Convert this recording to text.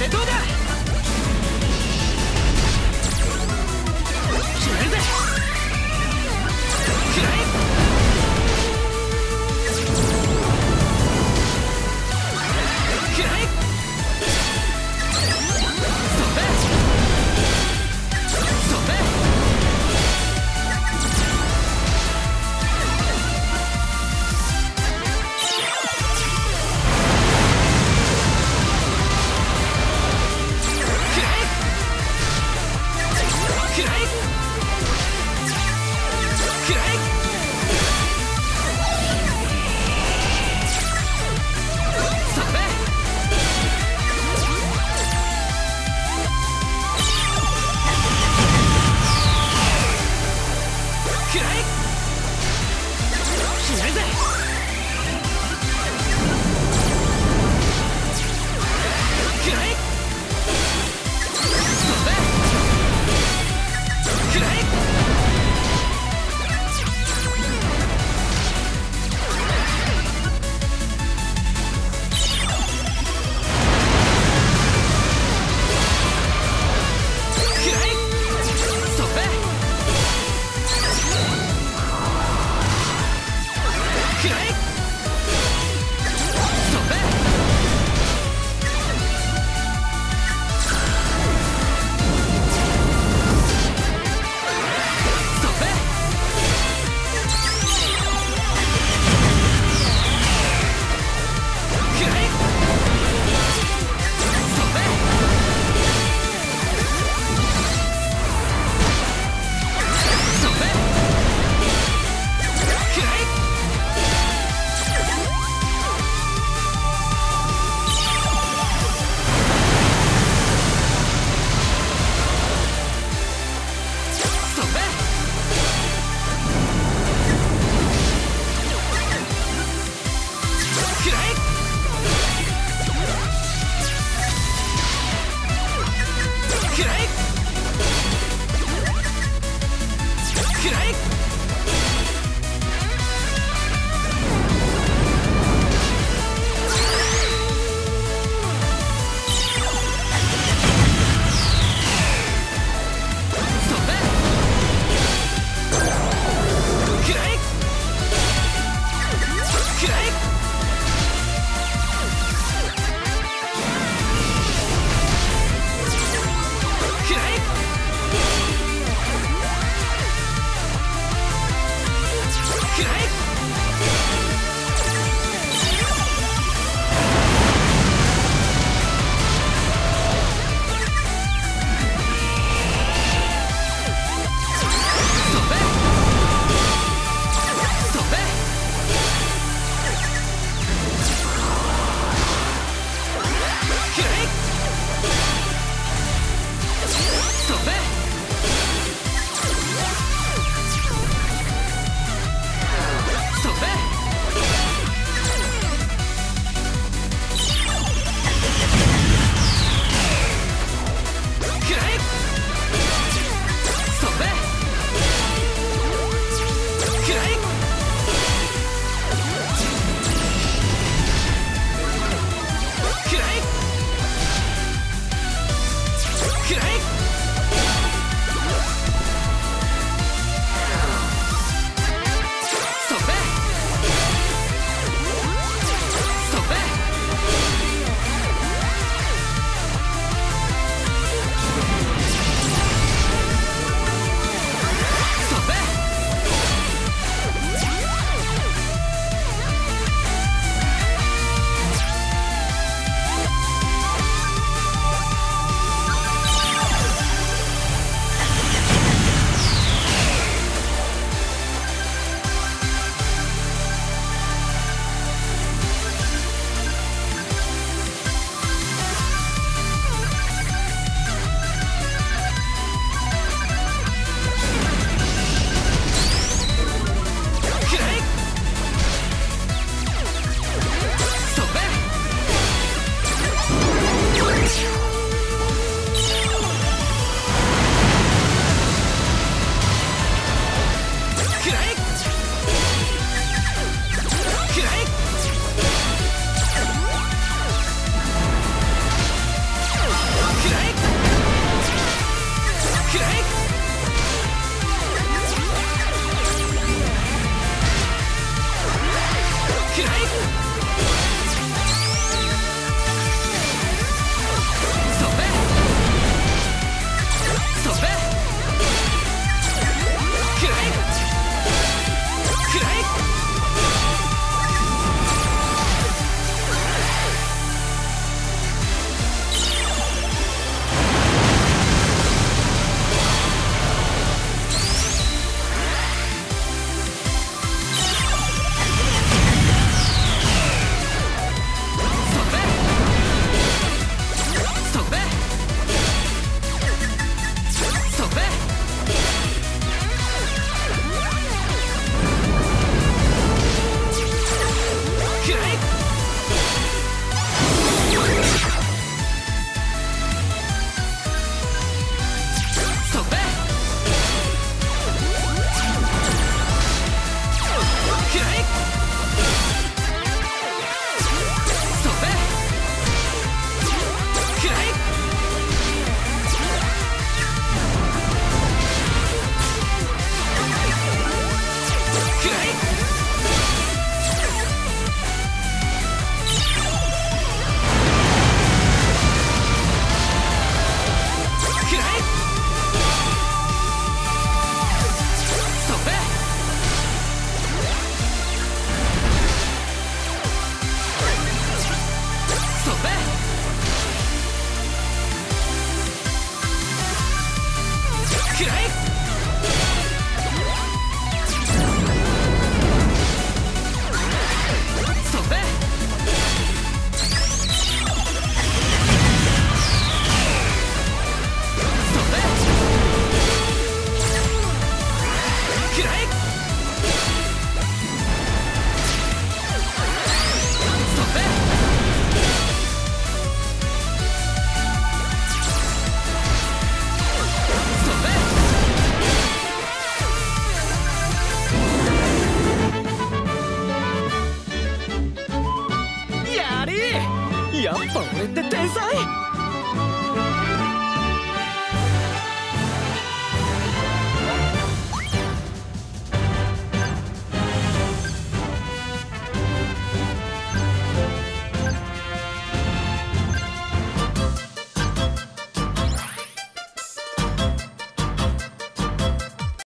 てどうだ